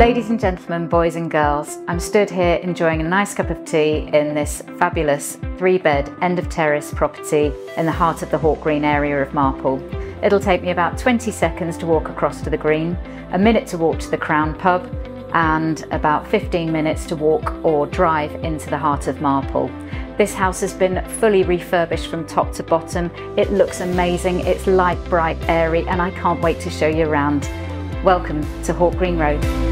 Ladies and gentlemen, boys and girls, I'm stood here enjoying a nice cup of tea in this fabulous three bed end of terrace property in the heart of the Hawk Green area of Marple. It'll take me about 20 seconds to walk across to the green, a minute to walk to the Crown pub, and about 15 minutes to walk or drive into the heart of Marple. This house has been fully refurbished from top to bottom. It looks amazing, it's light, bright, airy, and I can't wait to show you around. Welcome to Hawk Green Road.